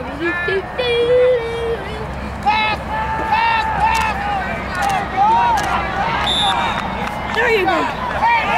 There you go.